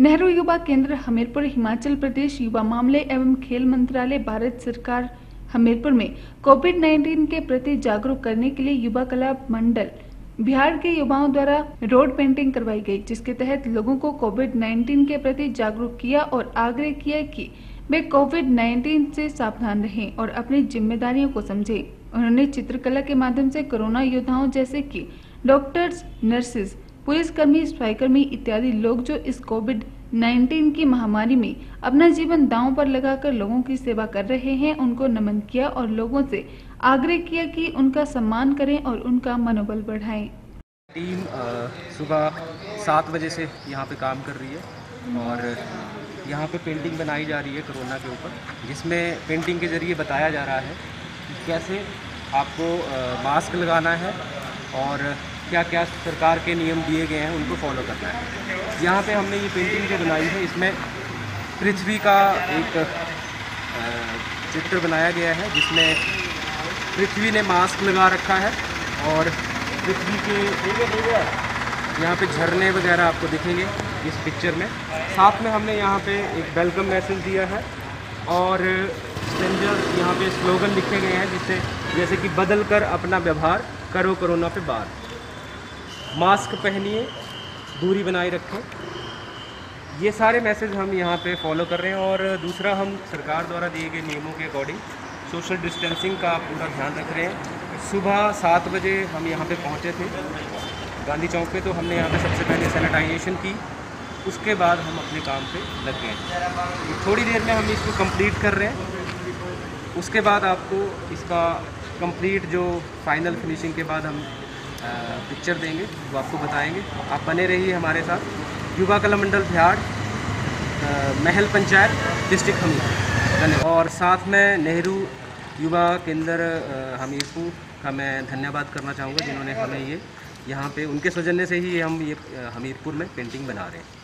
नेहरू युवा केंद्र हमीरपुर, हिमाचल प्रदेश युवा मामले एवं खेल मंत्रालय, भारत सरकार हमीरपुर में कोविड 19 के प्रति जागरूक करने के लिए युवा कला मंडल, बिहार के युवाओं द्वारा रोड पेंटिंग करवाई गई, जिसके तहत लोगों को कोविड 19 के प्रति जागरूक किया और आग्रह किया कि वे कोविड 19 से सावधान रहें और अपनी जिम्मेदारियों को समझें। उन्होंने चित्रकला के माध्यम से कोरोना योद्धाओं जैसे कि डॉक्टर्स नर्सेज पुलिसकर्मी स्वास्थ्यकर्मी इत्यादि लोग जो इस कोविड 19 की महामारी में अपना जीवन दांव पर लगाकर लोगों की सेवा कर रहे हैं, उनको नमन किया और लोगों से आग्रह किया कि उनका सम्मान करें और उनका मनोबल बढ़ाएँ। टीम सुबह सात बजे से यहाँ पे काम कर रही है और यहाँ पे पेंटिंग बनाई जा रही है कोरोना के ऊपर, जिसमें पेंटिंग के ज़रिए बताया जा रहा है कैसे आपको मास्क लगाना है और क्या क्या सरकार के नियम दिए गए हैं उनको फॉलो करना है। यहाँ पे हमने ये पेंटिंग जो बनाई है, इसमें पृथ्वी का एक चित्र बनाया गया है, जिसमें पृथ्वी ने मास्क लगा रखा है और पृथ्वी के यहाँ पे झरने वगैरह आपको दिखेंगे इस पिक्चर में। साथ में हमने यहाँ पे एक वेलकम मैसेज दिया है और स्ट्रेंजर यहाँ पे स्लोगन लिखे गए हैं, जिससे जैसे कि बदल कर अपना व्यवहार करो कोरोना पे बार। मास्क पहनिए, दूरी बनाए रखें। ये सारे मैसेज हम यहाँ पे फॉलो कर रहे हैं और दूसरा हम सरकार द्वारा दिए गए नियमों के अकॉर्डिंग सोशल डिस्टेंसिंग का पूरा ध्यान रख रहे हैं। सुबह सात बजे हम यहाँ पे पहुँचे थे, गांधी चौक पे तो हमने यहाँ पे सबसे पहले सैनिटाइजेशन की, उसके बाद हम अपने काम पे लग गए थोड़ी देर में हम इसको कंप्लीट कर रहे हैं, उसके बाद आपको इसका कंप्लीट जो फाइनल फिनिशिंग के बाद हम पिक्चर देंगे, वो आपको बताएँगे। आप बने रहिए हमारे साथ। युवा कला मंडल बिहार महल पंचायत डिस्ट्रिक्ट हमीरपुर। धन्यवाद। और साथ में नेहरू युवा केंद्र हमीरपुर का मैं धन्यवाद करना चाहूँगा, जिन्होंने हमें ये यहाँ पे, उनके सौजन्य से ही हम ये हमीरपुर में पेंटिंग बना रहे हैं।